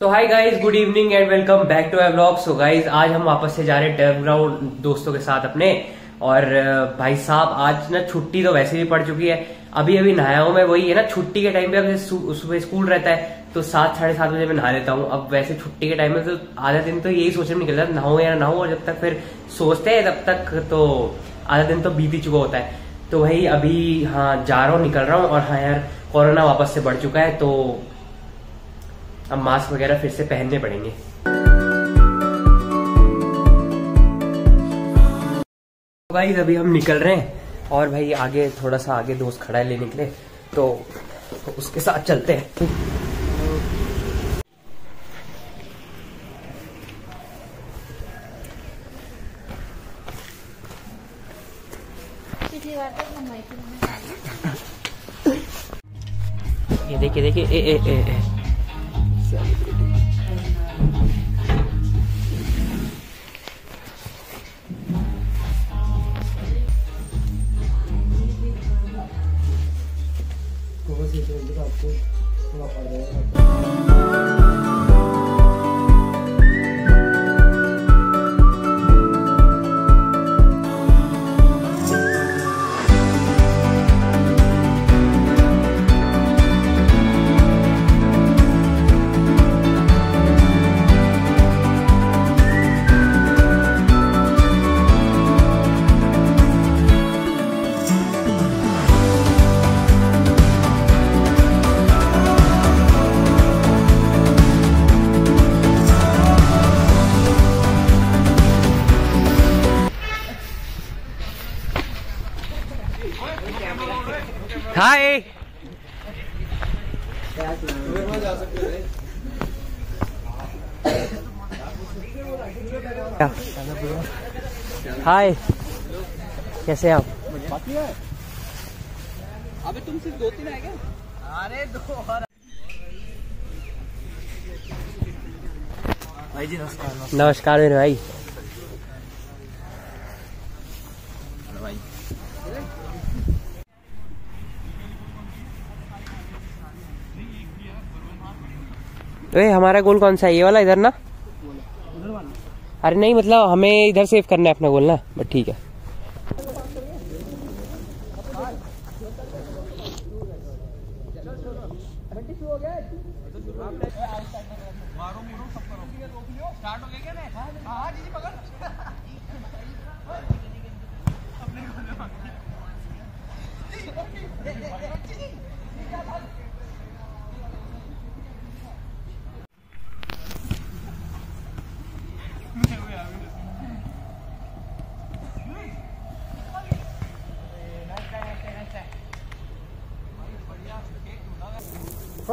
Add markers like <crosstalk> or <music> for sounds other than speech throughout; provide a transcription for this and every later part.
तो hi guys good evening and welcome back to blog so guys आज हम वापस से जा रहे हैं टर्फ ग्राउंड दोस्तों के साथ अपने। और भाई साहब, आज ना छुट्टी तो वैसे भी पड़ चुकी है। अभी अभी नहाया हूँ मैं, वही है ना, छुट्टी के टाइम पे अब सुबह स्कूल रहता है तो सात, साढ़े सात बजे मैं नहा लेता हूँ। अब वैसे छुट्टी के टाइम में तो आधा दिन तो यही सोचने में निकल जाता नहाओ या नहाओ और जब तक फिर सोचते हैं, तब तक तो आधा दिन तो बीत ही चुका होता है। तो वही अभी हाँ जा रहा हूँ, निकल रहा हूँ, और हाँ यार, कोरोना वापस से बढ़ चुका है तो अब मास्क वगैरह फिर से पहनने पड़ेंगे। भाई अभी हम निकल रहे हैं और भाई आगे थोड़ा सा आगे दोस्त खड़ा है लेने के लिए तो उसके साथ चलते हैं। तो ये देखिए देखिए, ए ए ए ए। Thank you. हाय हाय कैसे आप? अबे तुम सिर्फ़ दो तीन आए क्या? अरे दो और। भाई जी नमस्कार नमस्कार। मेरे भाई भाई। ए, हमारा गोल कौन सा है? ये वाला इधर ना? अरे नहीं मतलब हमें इधर सेव करना है अपना गोल ना? बट ठीक है।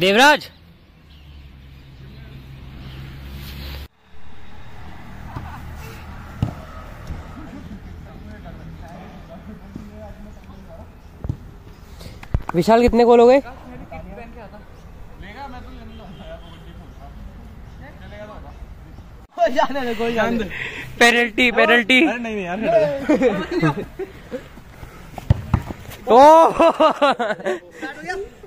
देवराज। विशाल कितने गोल हो गए? Penalty penalty. अरे नहीं नहीं यार <laughs> ओ! <laughs>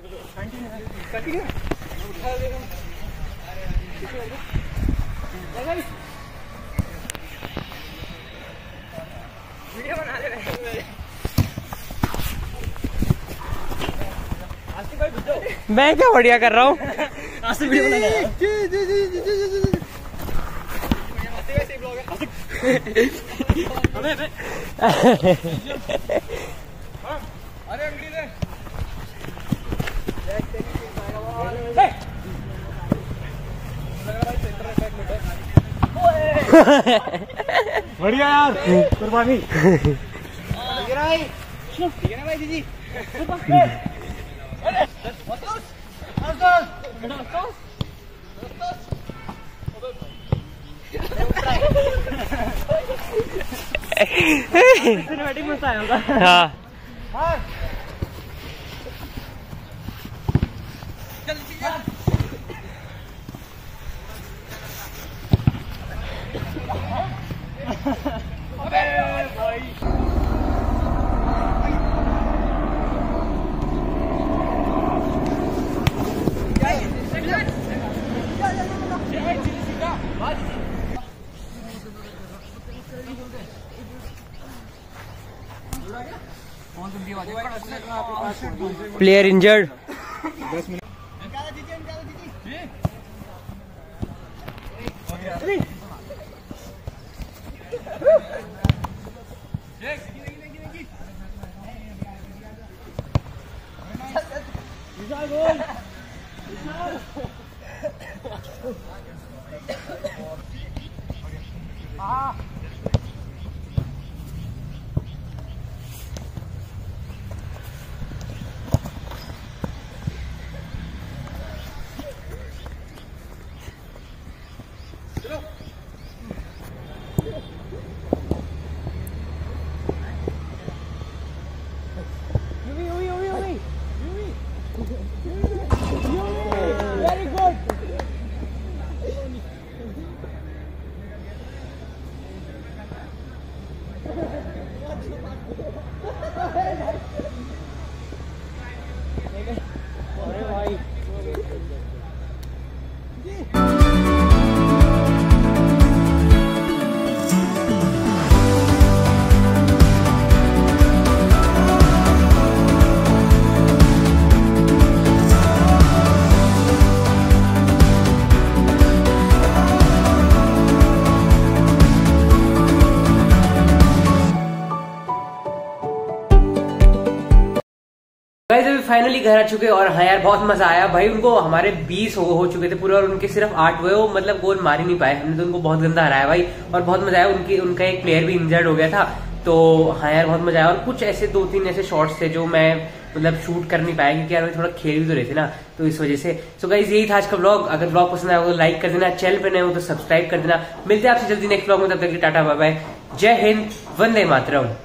मैं क्या बढ़िया कर रहा हूँ? आसिफ वीडियो जी जी जी जी जी जी जी वैसे ब्लॉग अबे अबे अरे बढ़िया यार। कुर्बानी। है ना भाई ठीक है ना भाई जी सिनेमैटिक मस्त आया होगा हाँ player injured Ah! Thank you. Guys अभी फाइनली घर आ चुके और हाँ यार बहुत मज़ा आया। भाई उनको हमारे 20 हो, हो चुके थे पूरे और उनके सिर्फ़ आठ हुए वो मतलब गोल मार ही नहीं पाए। हमने तो उनको बहुत गंदा हराया भाई। और बहुत मज़ा आया उनकी उनका एक प्लेयर भी इंजर्ड हो गया था। तो हाँ यार बहुत मज़ा आया। और कुछ ऐसे दो तीन ऐसे शॉट्स थे जो मैं मतलब शूट कर नहीं पाया क्योंकि यार थोड़ा खेल भी तो रहे थे ना तो इस वजह से। सो गाइज़ यही था आज का ब्लॉग अगर ब्लॉग पसंद आया तो लाइक कर देना चैनल पर नए हो तो सब्सक्राइब कर देना। मिलते हैं आपसे जल्दी नेक्स्ट ब्लॉग में तब तक टाटा बाय बाय जय हिंद वंदे मातरम।